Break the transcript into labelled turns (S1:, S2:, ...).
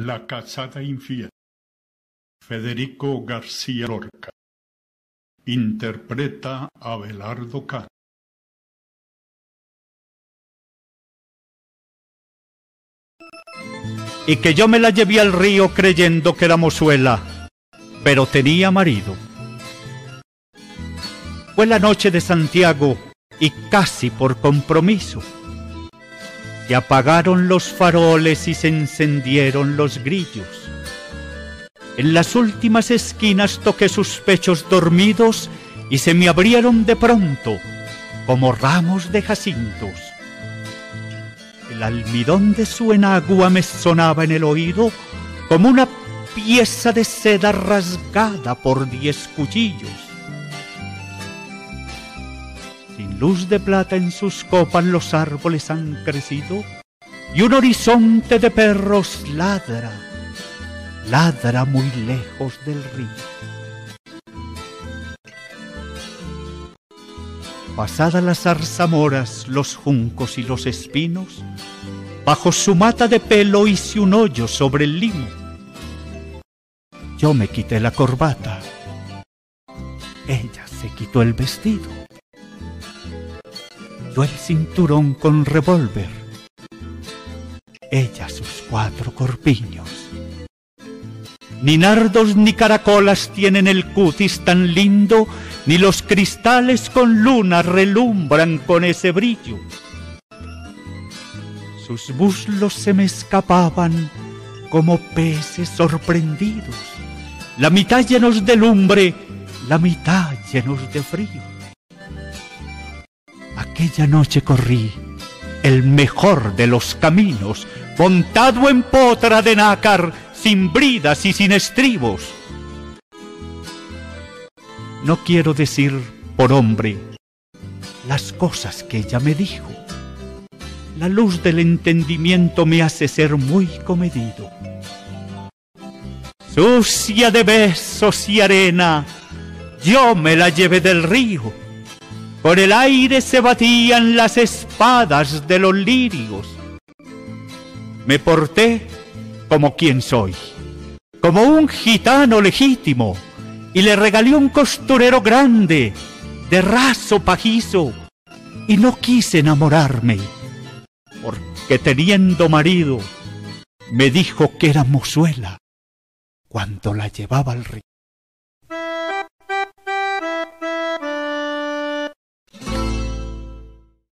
S1: La casada infiel. Federico García Lorca. Interpreta a Belardo Cano.
S2: y que yo me la llevé al río creyendo que era mozuela, pero tenía marido. Fue la noche de Santiago y casi por compromiso. Se apagaron los faroles y se encendieron los grillos. En las últimas esquinas toqué sus pechos dormidos y se me abrieron de pronto como ramos de jacintos. El almidón de su enagua me sonaba en el oído como una pieza de seda rasgada por diez cuchillos. Luz de plata en sus copas los árboles han crecido y un horizonte de perros ladra, ladra muy lejos del río. Pasadas las zarzamoras, los juncos y los espinos, bajo su mata de pelo hice un hoyo sobre el limo. Yo me quité la corbata, ella se quitó el vestido, yo el cinturón con revólver, ella sus cuatro corpiños. Ni nardos ni caracolas tienen el cutis tan lindo, ni los cristales con luna relumbran con ese brillo. Sus muslos se me escapaban como peces sorprendidos, la mitad llenos de lumbre, la mitad llenos de frío. Aquella noche corrí el mejor de los caminos, montado en potra de nácar, sin bridas y sin estribos. No quiero decir por hombre las cosas que ella me dijo. La luz del entendimiento me hace ser muy comedido. Sucia de besos y arena, yo me la llevé del río. Por el aire se batían las espadas de los lirios. Me porté como quien soy, como un gitano legítimo, y le regalé un costurero grande, de raso pajizo, y no quise enamorarme, porque teniendo marido, me dijo que era mozuela cuando la llevaba al río.